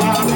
power.